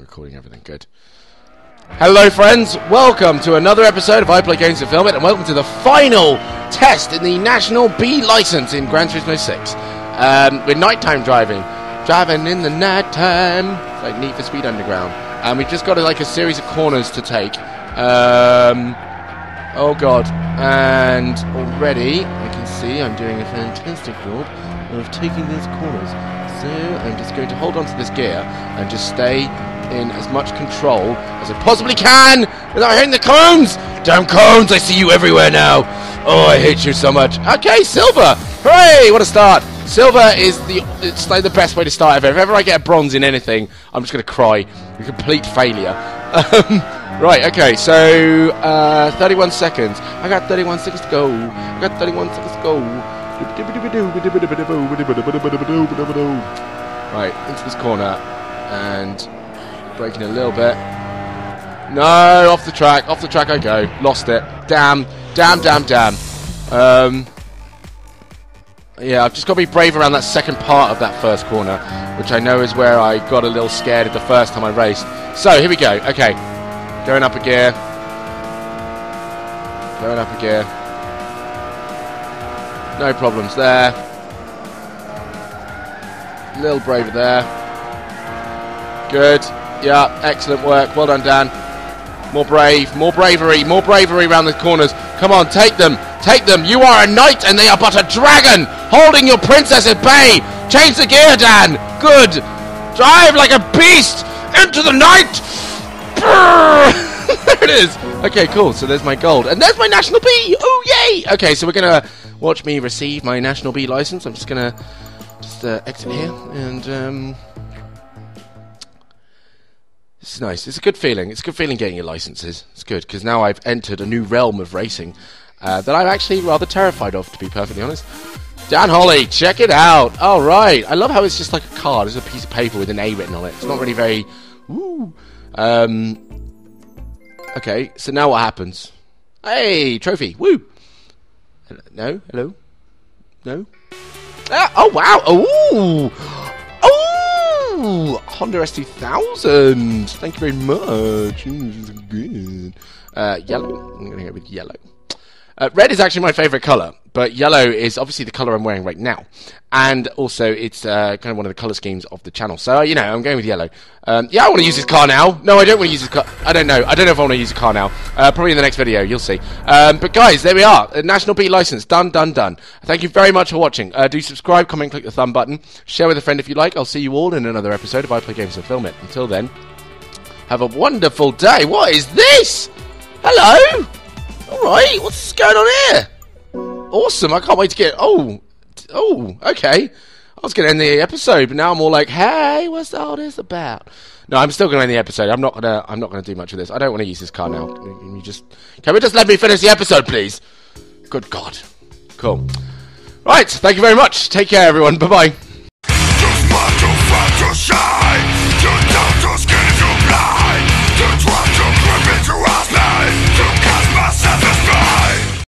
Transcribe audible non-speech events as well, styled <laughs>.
recording everything. Good. Hello, friends. Welcome to another episode of I Play Games and Film It, and welcome to the final test in the National B license in Gran Turismo 6. Um, we're nighttime driving, driving in the nighttime, like Need for Speed Underground, and we've just got like a series of corners to take. Um, oh god! And already I can see I'm doing a fantastic job of taking these corners. So I'm just going to hold on to this gear and just stay in as much control as I possibly can without hitting the cones! Damn cones, I see you everywhere now! Oh, I hate you so much. Okay, silver! Hooray! What a start! Silver is the it's like the best way to start ever. If ever I get a bronze in anything, I'm just gonna cry. A complete failure. <laughs> Um, right, okay, so uh, 31 seconds. I got 31 seconds to go. I got 31 seconds to go. Right, into this corner and braking a little bit. No, off the track, off the track I go. Lost it. Damn, damn, damn, damn. Um, yeah, I've just got to be brave around that second part of that first corner, which I know is where I got a little scared at the first time I raced. So, here we go. Okay, going up a gear. Going up a gear. No problems there. A Little braver there. Good. Yeah, excellent work. Well done, Dan. More brave, more bravery, more bravery around the corners. Come on, take them, take them. You are a knight and they are but a dragon, holding your princess at bay. Change the gear, Dan. Good. Drive like a beast into the night. <laughs> there it is. Okay, cool. So there's my gold, and there's my national B. Oh yay! Okay, so we're gonna watch me receive my national B license. I'm just gonna just uh, exit here and. Um, it's nice. It's a good feeling. It's a good feeling getting your licenses. It's good because now I've entered a new realm of racing uh, that I'm actually rather terrified of, to be perfectly honest. Dan Holley, check it out. All right. I love how it's just like a card. It's a piece of paper with an A written on it. It's not really very. Woo. Um. Okay. So now what happens? Hey, trophy. Woo. No. Hello. No. Ah, oh wow. Oh. Ooh, Honda S2000. Thank you very much. Mm, good. Uh, yellow. I'm going to go with yellow. Uh, red is actually my favourite colour, but yellow is obviously the colour I'm wearing right now. And also, it's uh, kind of one of the colour schemes of the channel. So, you know, I'm going with yellow. Um, yeah, I want to use this car now. No, I don't want to use this car. I don't know. I don't know if I want to use the car now. Uh, probably in the next video, you'll see. Um, but guys, there we are. A National B license. Done, done, done. Thank you very much for watching. Uh, do subscribe, comment, click the thumb button. Share with a friend if you like. I'll see you all in another episode of I Play Games and Film It. Until then, have a wonderful day. What is this? Hello? Alright, what's going on here? Awesome, I can't wait to get... Oh, oh, okay. I was going to end the episode, but now I'm all like, hey, what's all this about? No, I'm still going to end the episode. I'm not going to. I'm not going to do much of this. I don't want to use this car now. Can you just? Can we just let me finish the episode, please? Good God. Cool. Right. Thank you very much. Take care, everyone. Bye bye.